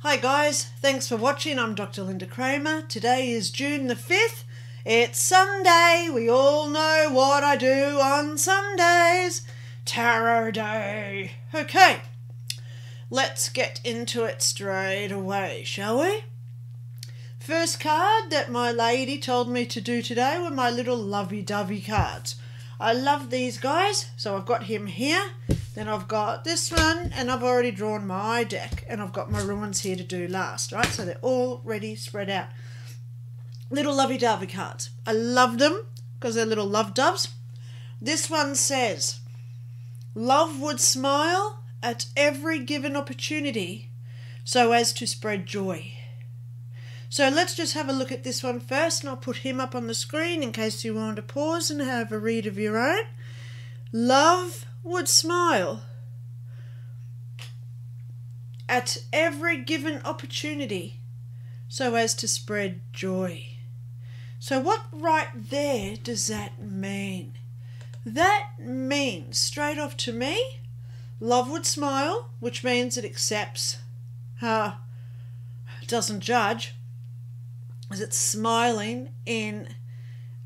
Hi guys, thanks for watching. I'm Dr. Lynda Cramer. Today is June the 5th. It's Sunday. We all know what I do on Sundays. Tarot Day. Okay, let's get into it straight away, shall we? First card that my lady told me to do today were my little lovey-dovey cards. I love these guys, so I've got him here. Then I've got this one, and I've already drawn my deck, and I've got my runes here to do last, right? So they're all ready, spread out. Little lovey-dovey cards. I love them because they're little love doves. This one says, Love would smile at every given opportunity so as to spread joy. So let's just have a look at this one first, and I'll put him up on the screen in case you want to pause and have a read of your own. Love would smile at every given opportunity so as to spread joy. So, what right there does that mean? That means, straight off to me, love would smile, which means it accepts, uh, doesn't judge, as it's smiling in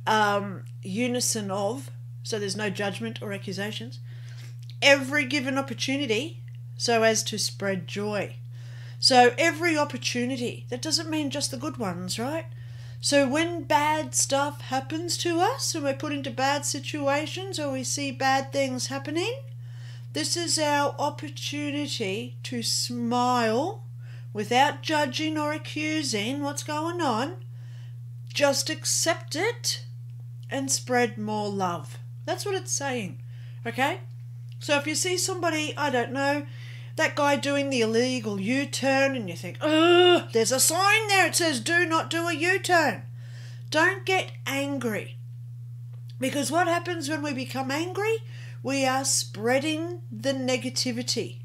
um, unison of, so there's no judgment or accusations, every given opportunity so as to spread joy. So every opportunity, that doesn't mean just the good ones, right? So when bad stuff happens to us and we're put into bad situations or we see bad things happening, this is our opportunity to smile without judging or accusing what's going on. Just accept it and spread more love. That's what it's saying. Okay? So if you see somebody, I don't know, that guy doing the illegal U turn, and you think, ugh, there's a sign there. It says, do not do a U turn. Don't get angry. Because what happens when we become angry? We are spreading the negativity.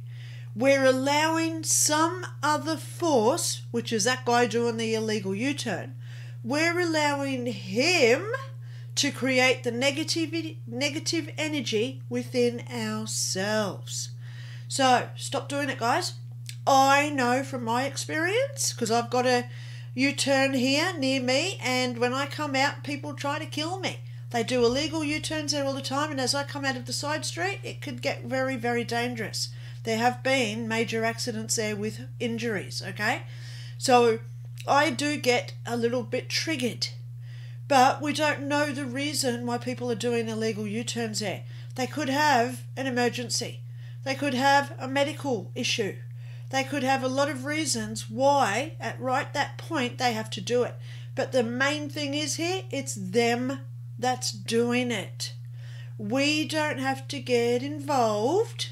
We're allowing some other force, which is that guy doing the illegal U turn, we're allowing him to create the negative, negative energy within ourselves. So stop doing it, guys. I know from my experience because I've got a U turn here near me, and when I come out, people try to kill me. They do illegal U turns there all the time, and as I come out of the side street, it could get very, very dangerous. There have been major accidents there with injuries, okay? So I do get a little bit triggered but we don't know the reason why people are doing illegal U turns there. They could have an emergency, they could have a medical issue, they could have a lot of reasons why, at right that point, they have to do it. But the main thing is here it's them that's doing it. We don't have to get involved.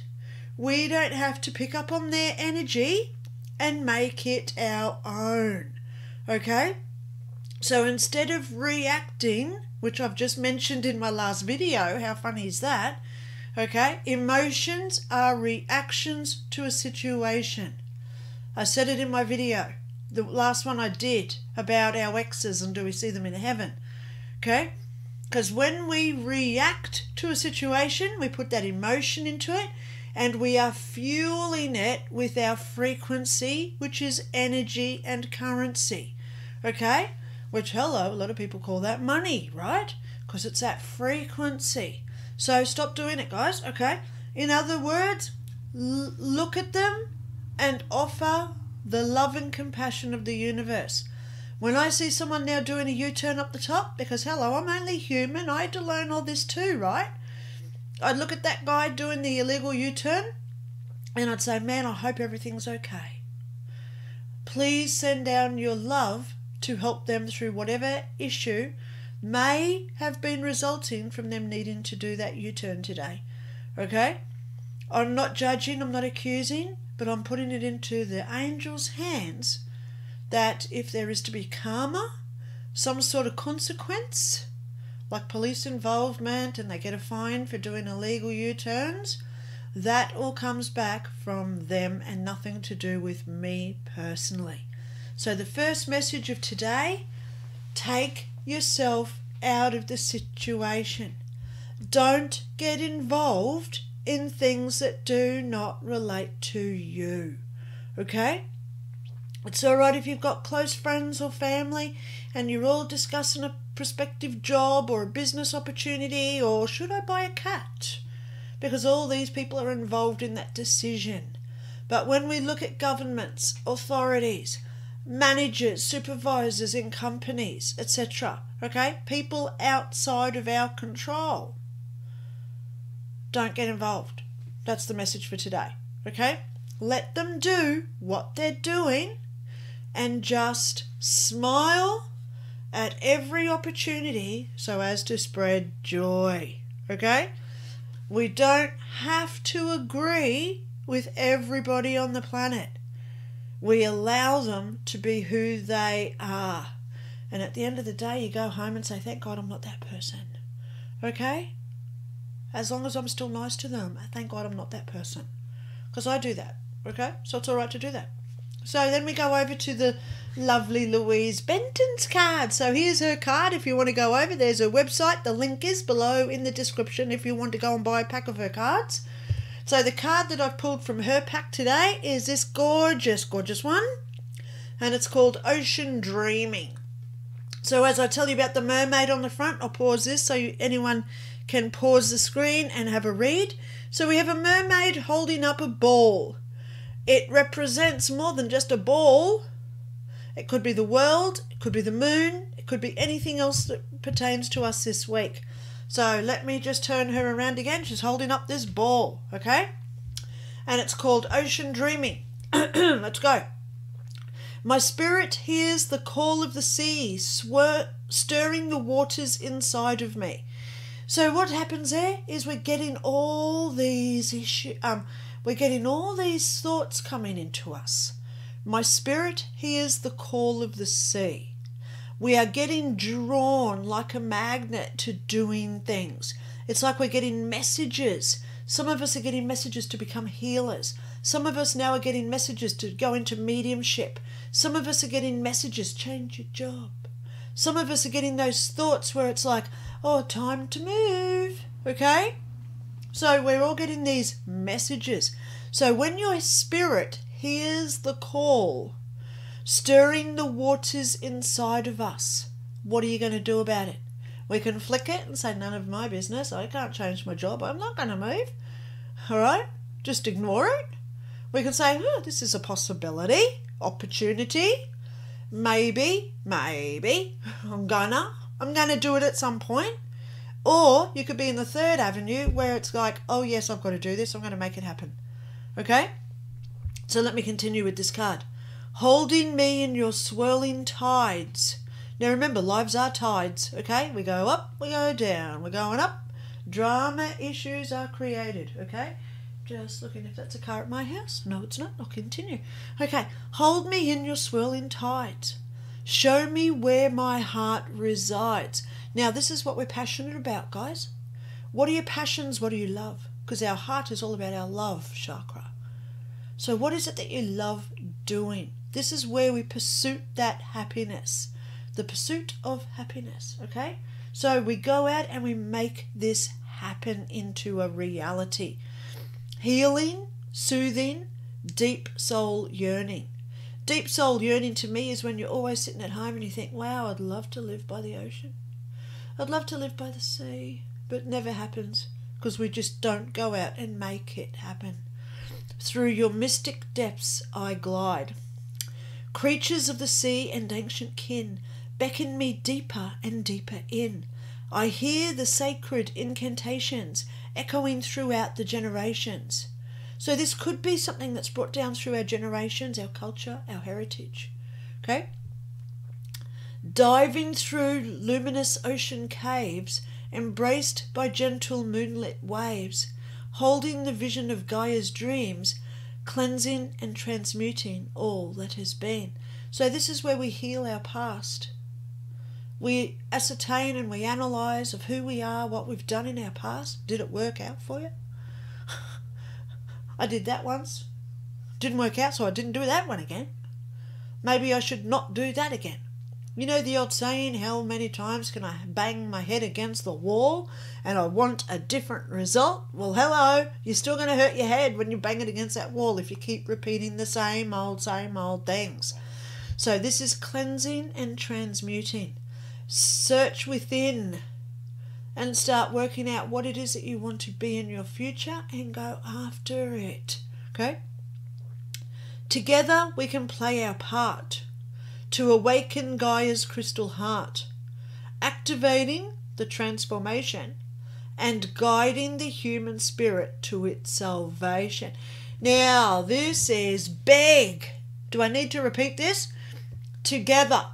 We don't have to pick up on their energy and make it our own. Okay? So instead of reacting, which I've just mentioned in my last video, how funny is that? Okay, emotions are reactions to a situation. I said it in my video, the last one I did about our exes and do we see them in heaven. Okay, because when we react to a situation, we put that emotion into it and we are fueling it with our frequency, which is energy and currency. Okay, which, hello, a lot of people call that money, right? Because it's that frequency. So stop doing it, guys, okay? In other words, look at them and offer the love and compassion of the universe. When I see someone now doing a U turn up the top, because hello, I'm only human, I had to learn all this too, right? I'd look at that guy doing the illegal U turn and I'd say, man, I hope everything's okay. Please send down your love to help them through whatever issue may have been resulting from them needing to do that U turn today. Okay? I'm not judging, I'm not accusing, but I'm putting it into the angel's hands that if there is to be karma, some sort of consequence, like police involvement and they get a fine for doing illegal U turns, that all comes back from them and nothing to do with me personally. So, the first message of today take yourself out of the situation. Don't get involved in things that do not relate to you. Okay? It's all right if you've got close friends or family and you're all discussing a prospective job or a business opportunity or should I buy a cat? Because all these people are involved in that decision. But when we look at governments, authorities, managers, supervisors in companies, etc., okay, people outside of our control, don't get involved. That's the message for today, okay? Let them do what they're doing and just smile at every opportunity so as to spread joy. Okay? We don't have to agree with everybody on the planet. We allow them to be who they are. And at the end of the day, you go home and say, Thank God I'm not that person. Okay? As long as I'm still nice to them, thank God I'm not that person. Because I do that. Okay? So it's all right to do that. So then we go over to the lovely Louise Benton's card. So here's her card if you want to go over. There's her website. The link is below in the description if you want to go and buy a pack of her cards. So the card that I've pulled from her pack today is this gorgeous, gorgeous one. And it's called Ocean Dreaming. So as I tell you about the mermaid on the front, I'll pause this so you, anyone can pause the screen and have a read. So we have a mermaid holding up a ball. It represents more than just a ball. It could be the world, it could be the moon, it could be anything else that pertains to us this week. So let me just turn her around again. She's holding up this ball, okay? And it's called Ocean Dreaming. Let's go. My spirit hears the call of the sea, swir- stirring the waters inside of me. So what happens there is we're getting all these issue, um, we're getting all these thoughts coming into us. My spirit hears the call of the sea. We are getting drawn like a magnet to doing things. It's like we're getting messages. Some of us are getting messages to become healers. Some of us now are getting messages to go into mediumship. Some of us are getting messages, change your job. Some of us are getting those thoughts where it's like, oh, time to move. Okay? So we're all getting these messages. So when your spirit hears the call, stirring the waters inside of us, what are you going to do about it? We can flick it and say, none of my business. I can't change my job. I'm not going to move. All right? Just ignore it. We can say, oh, this is a possibility, opportunity. Maybe, maybe. I'm gonna. I'm gonna do it at some point. Or you could be in the third avenue where it's like, oh, yes, I've got to do this. I'm going to make it happen. Okay? So let me continue with this card. Holding me in your swirling tides. Now remember, lives are tides. Okay? We go up, we go down. We're going up. Drama issues are created. Okay? Just looking if that's a car at my house. No, it's not. I'll continue. Okay. Hold me in your swirling tides. Show me where my heart resides. Now, this is what we're passionate about, guys. What are your passions? What do you love? Because our heart is all about our love chakra. So, what is it that you love doing? This is where we pursue that happiness. The pursuit of happiness, okay? So, we go out and we make this happen into a reality. Healing, soothing, deep soul yearning. Deep soul yearning to me is when you're always sitting at home and you think, wow, I'd love to live by the ocean. I'd love to live by the sea, but it never happens because we just don't go out and make it happen. Through your mystic depths I glide. Creatures of the sea and ancient kin beckon me deeper and deeper in. I hear the sacred incantations echoing throughout the generations. So, this could be something that's brought down through our generations, our culture, our heritage. Okay? diving through luminous ocean caves, embraced by gentle moonlit waves, holding the vision of Gaia's dreams, cleansing and transmuting all that has been. So, this is where we heal our past. We ascertain and we analyze of who we are, what we've done in our past. Did it work out for you? I did that once. Didn't work out, so I didn't do that one again. Maybe I should not do that again. You know the old saying, how many times can I bang my head against the wall and I want a different result? Well, hello, you're still going to hurt your head when you bang it against that wall if you keep repeating the same old, same old things. So, this is cleansing and transmuting. Search within and start working out what it is that you want to be in your future and go after it. Okay? Together we can play our part to awaken Gaia's crystal heart, activating the transformation and guiding the human spirit to its salvation. Now, this is big. Do I need to repeat this? Together.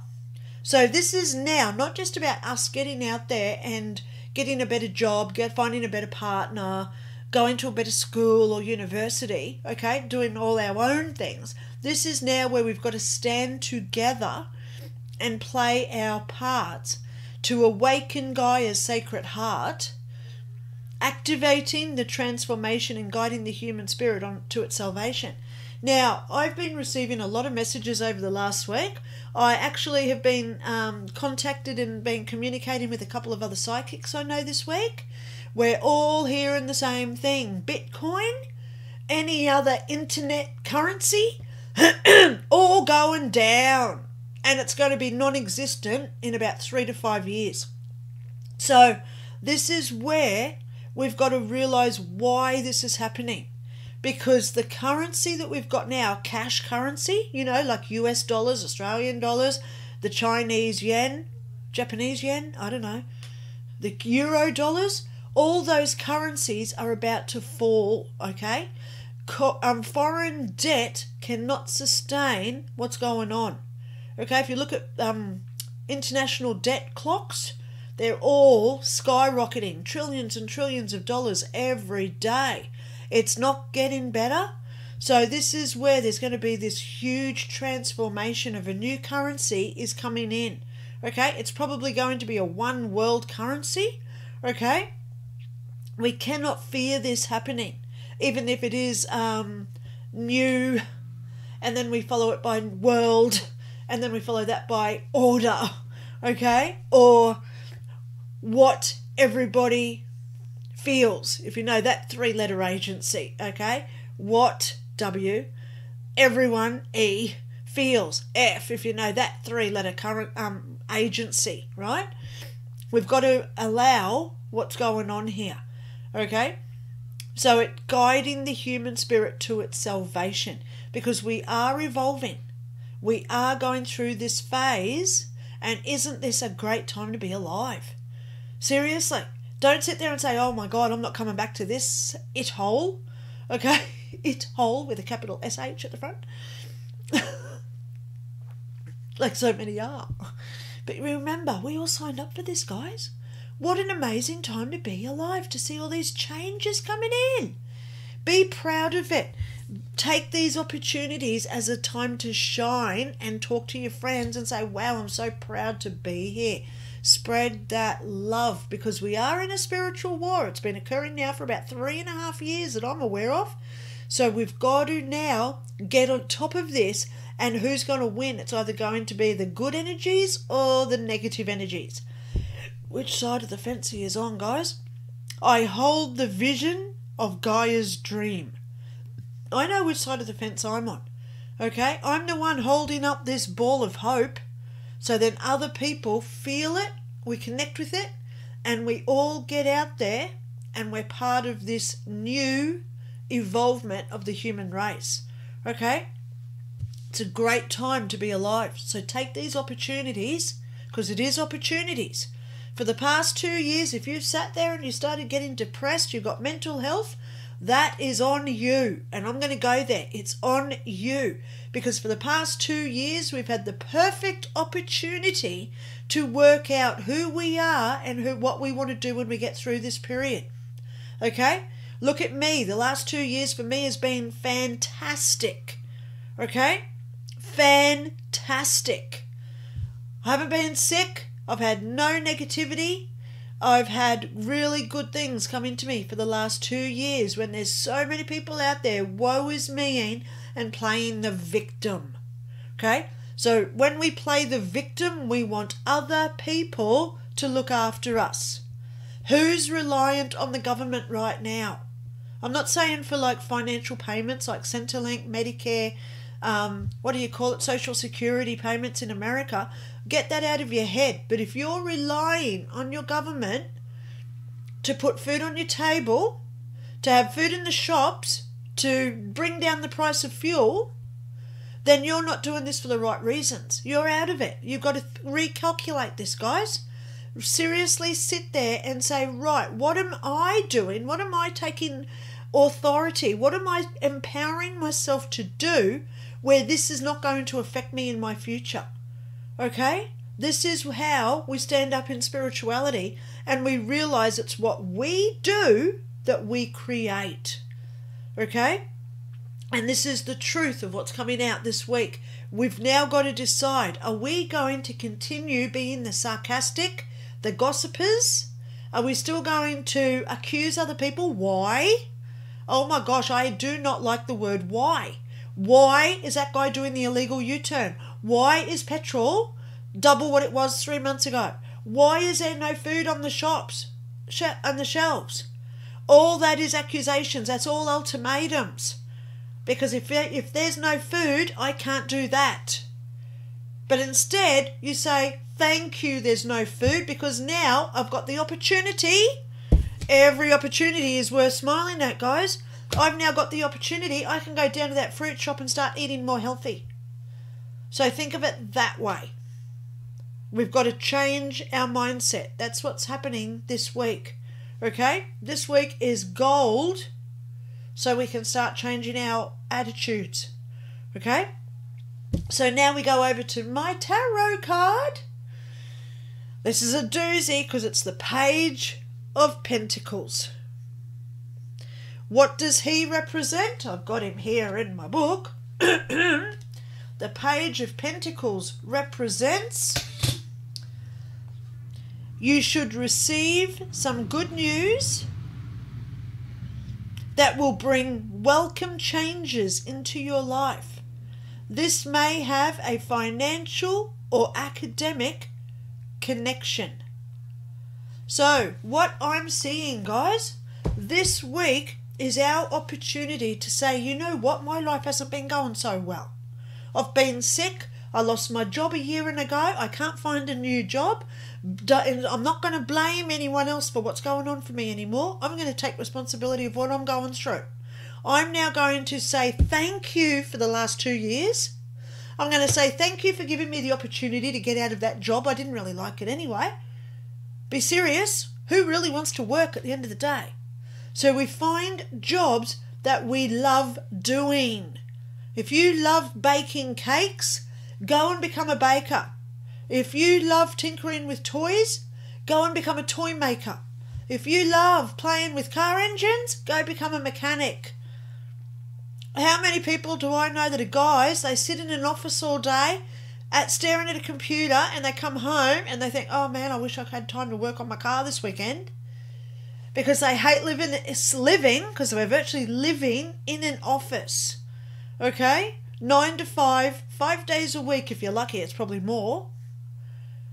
So, this is now not just about us getting out there and getting a better job, get finding a better partner, going to a better school or university, okay, doing all our own things. This is now where we've got to stand together and play our parts to awaken Gaia's sacred heart, activating the transformation and guiding the human spirit on to its salvation. Now, I've been receiving a lot of messages over the last week. I actually have been um, contacted and been communicating with a couple of other psychics I know this week. We're all hearing the same thing Bitcoin, any other internet currency, all going down. And it's going to be non existent in about three to five years. So, this is where we've got to realize why this is happening. Because the currency that we've got now, cash currency, you know, like US dollars, Australian dollars, the Chinese yen, Japanese yen, I don't know, the euro dollars, all those currencies are about to fall, okay? co- um, foreign debt cannot sustain what's going on. Okay, if you look at um, international debt clocks, they're all skyrocketing, trillions and trillions of dollars every day. It's not getting better. So this is where there's going to be this huge transformation of a new currency is coming in. Okay, it's probably going to be a one world currency. Okay, we cannot fear this happening even if it is um, new, and then we follow it by world, and then we follow that by order, okay? Or what everybody feels, if you know that three letter agency, okay? What W, everyone E feels F, if you know that three letter current um, agency, right? We've got to allow what's going on here, okay? So it guiding the human spirit to its salvation because we are evolving. We are going through this phase and isn't this a great time to be alive? Seriously. Don't sit there and say, "Oh my god, I'm not coming back to this it hole." Okay? It hole with a capital SH at the front. like so many are. But remember, we all signed up for this, guys. What an amazing time to be alive, to see all these changes coming in. Be proud of it. Take these opportunities as a time to shine and talk to your friends and say, Wow, I'm so proud to be here. Spread that love because we are in a spiritual war. It's been occurring now for about three and a half years that I'm aware of. So we've got to now get on top of this. And who's going to win? It's either going to be the good energies or the negative energies. Which side of the fence he is on, guys? I hold the vision of Gaia's dream. I know which side of the fence I'm on. Okay? I'm the one holding up this ball of hope so then other people feel it, we connect with it, and we all get out there and we're part of this new evolvement of the human race. Okay? It's a great time to be alive. So take these opportunities because it is opportunities for the past two years, if you've sat there and you started getting depressed, you've got mental health, that is on you. And I'm going to go there. It's on you. Because for the past two years, we've had the perfect opportunity to work out who we are and who, what we want to do when we get through this period. Okay? Look at me. The last two years for me has been fantastic. Okay? Fantastic. I haven't been sick. I've had no negativity. I've had really good things come into me for the last two years when there's so many people out there, woe is me, and playing the victim. Okay? So when we play the victim, we want other people to look after us. Who's reliant on the government right now? I'm not saying for like financial payments like Centrelink, Medicare, um, what do you call it, Social Security payments in America. Get that out of your head. But if you're relying on your government to put food on your table, to have food in the shops, to bring down the price of fuel, then you're not doing this for the right reasons. You're out of it. You've got to recalculate this, guys. Seriously sit there and say, right, what am I doing? What am I taking authority? What am I empowering myself to do where this is not going to affect me in my future? Okay? This is how we stand up in spirituality and we realize it's what we do that we create. Okay? And this is the truth of what's coming out this week. We've now got to decide are we going to continue being the sarcastic, the gossipers? Are we still going to accuse other people? Why? Oh my gosh, I do not like the word why. Why is that guy doing the illegal U turn? Why is petrol double what it was three months ago? Why is there no food on the shops, on the shelves? All that is accusations. That's all ultimatums. Because if, if there's no food, I can't do that. But instead, you say, Thank you, there's no food, because now I've got the opportunity. Every opportunity is worth smiling at, guys. I've now got the opportunity. I can go down to that fruit shop and start eating more healthy. So think of it that way. We've got to change our mindset. That's what's happening this week. Okay? This week is gold so we can start changing our attitudes. Okay? So now we go over to my tarot card. This is a doozy because it's the Page of Pentacles. What does he represent? I've got him here in my book. the Page of Pentacles represents you should receive some good news that will bring welcome changes into your life. This may have a financial or academic connection. So, what I'm seeing, guys, this week is our opportunity to say, you know what, my life hasn't been going so well. I've been sick. I lost my job a year and ago. I can't find a new job. I'm not going to blame anyone else for what's going on for me anymore. I'm going to take responsibility of what I'm going through. I'm now going to say thank you for the last two years. I'm going to say thank you for giving me the opportunity to get out of that job. I didn't really like it anyway. Be serious. Who really wants to work at the end of the day? So we find jobs that we love doing. If you love baking cakes, go and become a baker. If you love tinkering with toys, go and become a toy maker. If you love playing with car engines, go become a mechanic. How many people do I know that are guys, they sit in an office all day at staring at a computer and they come home and they think, oh man, I wish I had time to work on my car this weekend. Because they hate living living, because we're virtually living in an office. Okay? Nine to five, five days a week if you're lucky, it's probably more.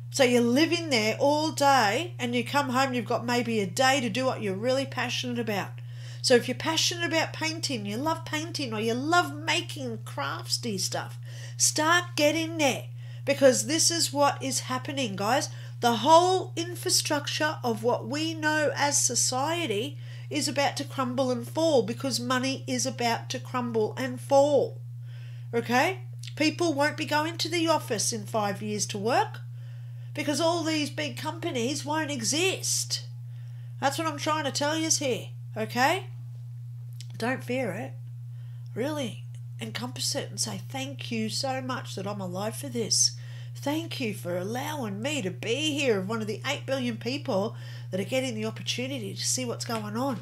So you're living there all day and you come home, you've got maybe a day to do what you're really passionate about. So if you're passionate about painting, you love painting or you love making crafty stuff, start getting there because this is what is happening, guys. The whole infrastructure of what we know as society is about to crumble and fall because money is about to crumble and fall. Okay? People won't be going to the office in five years to work because all these big companies won't exist. That's what I'm trying to tell you here, okay? Don't fear it. Really encompass it and say, Thank you so much that I'm alive for this. Thank you for allowing me to be here of one of the 8 billion people that are getting the opportunity to see what's going on.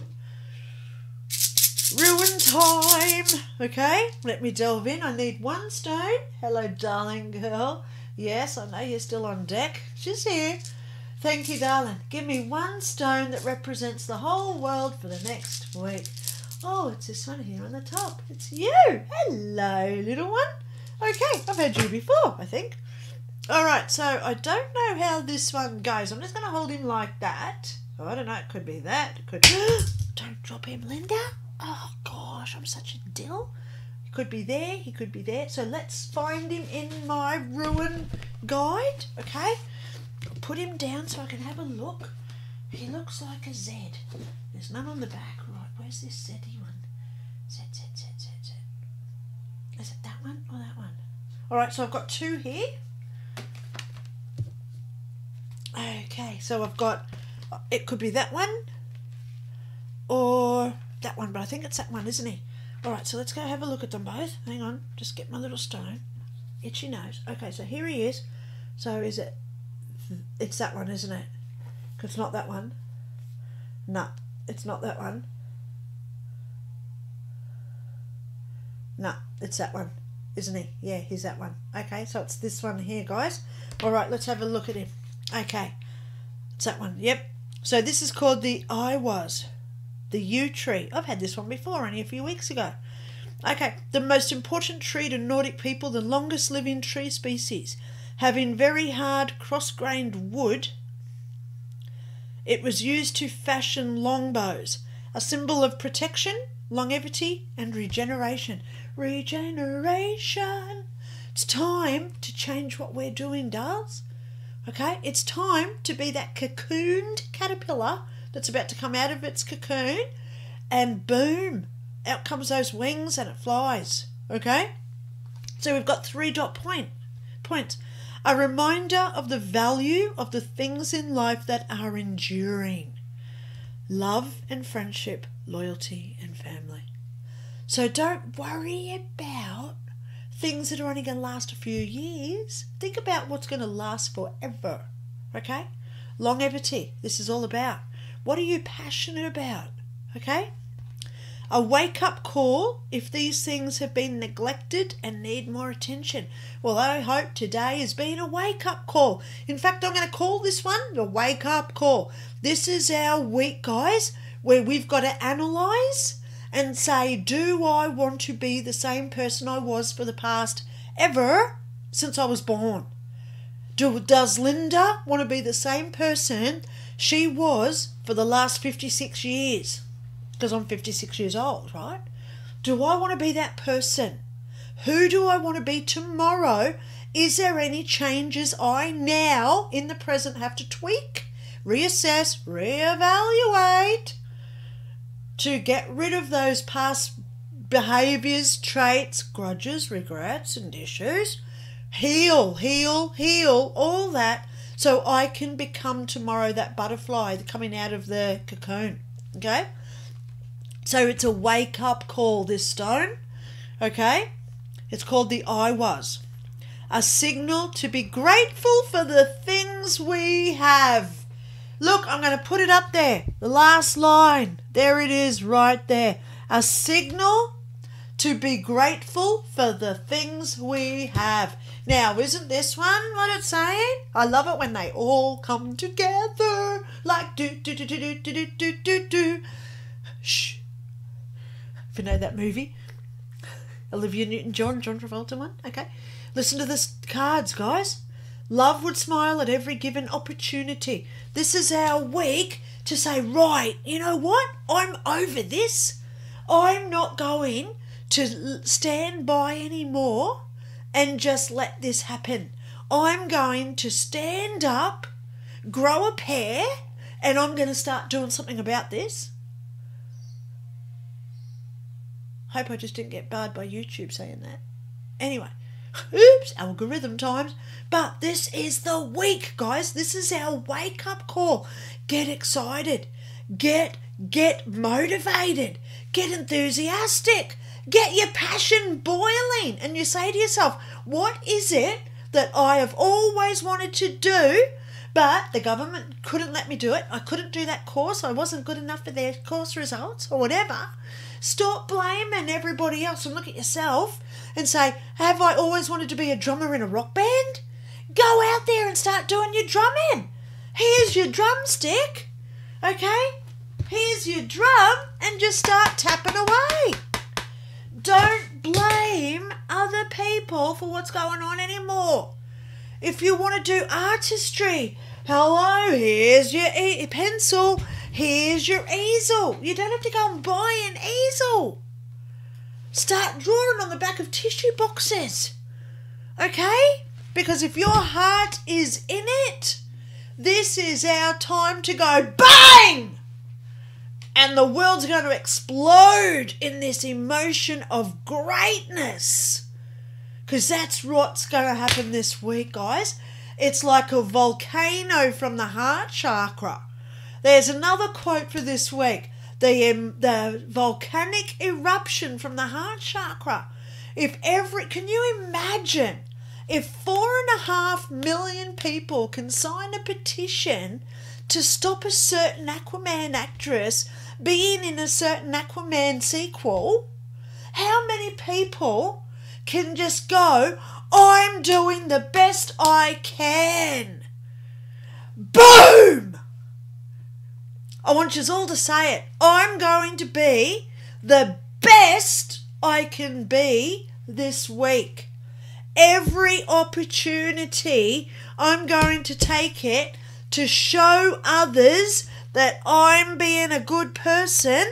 Rune time! Okay, let me delve in. I need one stone. Hello, darling girl. Yes, I know you're still on deck. She's here. Thank you, darling. Give me one stone that represents the whole world for the next week. Oh, it's this one here on the top. It's you. Hello, little one. Okay, I've had you before, I think. All right, so I don't know how this one goes. I'm just going to hold him like that. Oh, I don't know. It could be that. It could. don't drop him, Lynda. Oh gosh, I'm such a dill. He could be there. He could be there. So let's find him in my rune guide. Okay. Put him down so I can have a look. He looks like a Z. There's none on the back. Right, where's this Z one? Z, Z, Z, Z, Z. Is it that one or that one? All right, so I've got two here. Okay, so I've got, it could be that one or that one, but I think it's that one, isn't he? All right, so let's go have a look at them both. Hang on, just get my little stone. Itchy nose. Okay, so here he is. So is it, it's that one, isn't it? Because it's not that one. No, it's not that one. No, it's that one, isn't he? Yeah, he's that one. Okay, so it's this one here, guys. All right, let's have a look at him. Okay, it's that one. Yep. So this is called the Eihwaz, the yew tree. I've had this one before, only a few weeks ago. Okay, the most important tree to Nordic people, the longest living tree species, having very hard cross-grained wood. It was used to fashion longbows, a symbol of protection, longevity, and regeneration. Regeneration. It's time to change what we're doing, dolls. Okay, it's time to be that cocooned caterpillar that's about to come out of its cocoon, and boom, out comes those wings and it flies. Okay, so we've got three dot point points. A reminder of the value of the things in life that are enduring love and friendship, loyalty and family. So don't worry about things that are only going to last a few years. Think about what's going to last forever. Okay? Longevity, this is all about. What are you passionate about? Okay? A wake up call if these things have been neglected and need more attention. Well, I hope today has been a wake up call. In fact, I'm going to call this one the wake up call. This is our week, guys, where we've got to analyze and say, do I want to be the same person I was for the past ever since I was born? Do, does Lynda want to be the same person she was for the last 56 years? Because I'm 56 years old, right? Do I want to be that person? Who do I want to be tomorrow? Is there any changes I now in the present have to tweak, reassess, reevaluate? To get rid of those past behaviors, traits, grudges, regrets, and issues. Heal, heal, heal, all that so I can become tomorrow that butterfly coming out of the cocoon. Okay? So it's a wake up call, this stone. Okay? It's called the Eihwaz. A signal to be grateful for the things we have. Look, I'm going to put it up there. The last line. There it is, right there. A signal to be grateful for the things we have. Now, isn't this one what it's saying? I love it when they all come together like do do do do do do do do do. Shh. If you know that movie, Olivia Newton-John, John Travolta one. Okay, listen to the cards, guys. Love would smile at every given opportunity. This is our week to say, right, you know what? I'm over this. I'm not going to stand by anymore and just let this happen. I'm going to stand up, grow a pair, and I'm going to start doing something about this. Hope I just didn't get barred by YouTube saying that. Anyway, Oops, algorithm times. But this is the week, guys. This is our wake up call. Get excited. Get get motivated. Get enthusiastic. Get your passion boiling. And you say to yourself, what is it that I have always wanted to do? But the government couldn't let me do it. I couldn't do that course. I wasn't good enough for their course results or whatever. Stop blaming everybody else and look at yourself and say, Have I always wanted to be a drummer in a rock band? Go out there and start doing your drumming. Here's your drumstick, okay? Here's your drum, and just start tapping away. Don't blame other people for what's going on anymore. If you want to do artistry, hello, here's your e- pencil, here's your easel. You don't have to go and buy an easel. Start drawing on the back of tissue boxes. Okay? Because if your heart is in it, this is our time to go bang! And the world's going to explode in this emotion of greatness. Because that's what's going to happen this week, guys. It's like a volcano from the heart chakra. There's another quote for this week the, um, the volcanic eruption from the heart chakra. If every, can you imagine if four and a half million people can sign a petition to stop a certain Aquaman actress being in a certain Aquaman sequel, how many people can just go, I'm doing the best I can? Boom! I want you all to say it. I'm going to be the best I can be this week. Every opportunity, I'm going to take it to show others that I'm being a good person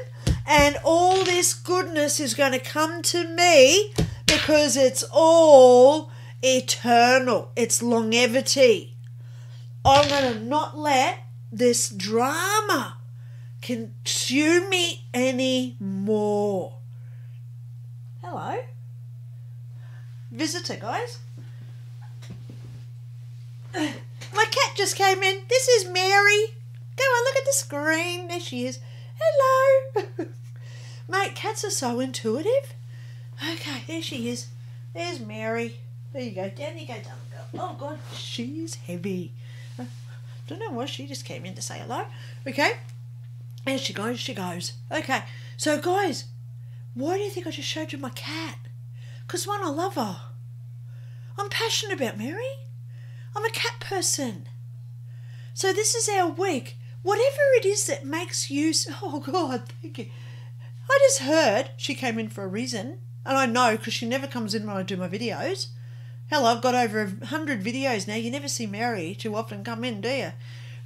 and all this goodness is going to come to me because it's all eternal. It's longevity. I'm going to not let this drama consume me anymore. Hello. Visitor, guys. My cat just came in. This is Mary. Go on, look at the screen. There she is. Hello. Mate, cats are so intuitive. Okay, there she is. There's Mary. There you go. Down you go, darling girl. Oh, God, she's heavy. Uh, don't know why she just came in to say hello. Okay. And she goes, she goes. Okay, so guys, why do you think I just showed you my cat? Because one, I love her. I'm passionate about Mary. I'm a cat person. So this is our week. Whatever it is that makes you. Oh, God, thank you. I just heard she came in for a reason. And I know because she never comes in when I do my videos. Hell, I've got over a hundred videos now. You never see Mary too often come in, do you?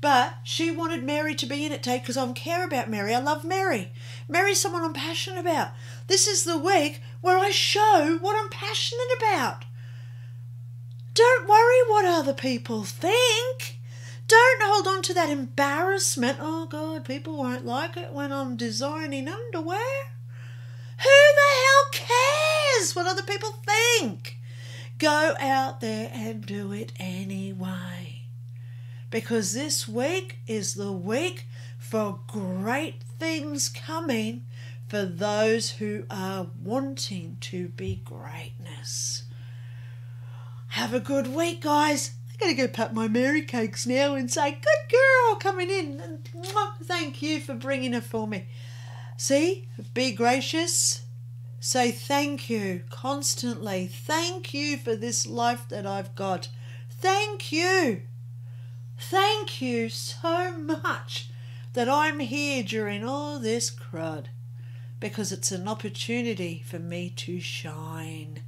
But she wanted Mary to be in it, Tate, because I care about Mary. I love Mary. Mary's someone I'm passionate about. This is the week where I show what I'm passionate about. Don't worry what other people think. Don't hold on to that embarrassment. Oh, God, people won't like it when I'm designing underwear. Who the hell cares what other people think? Go out there and do it anyway. Because this week is the week for great things coming for those who are wanting to be greatness. Have a good week, guys. I gotta go pat my Mary cakes now and say, "Good girl, coming in." And thank you for bringing her for me. See, be gracious. Say thank you constantly. Thank you for this life that I've got. Thank you. Thank you so much that I'm here during all this crud because it's an opportunity for me to shine.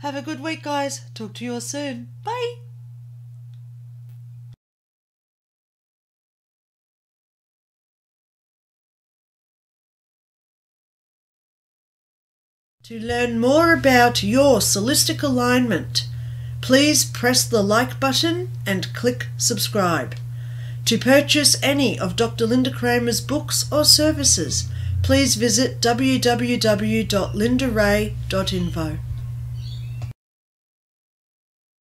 Have a good week, guys. Talk to you all soon. Bye. To learn more about your solistic alignment, please press the like button and click subscribe. To purchase any of Dr. Lynda Cramer's books or services, please visit www.lyndarae.info.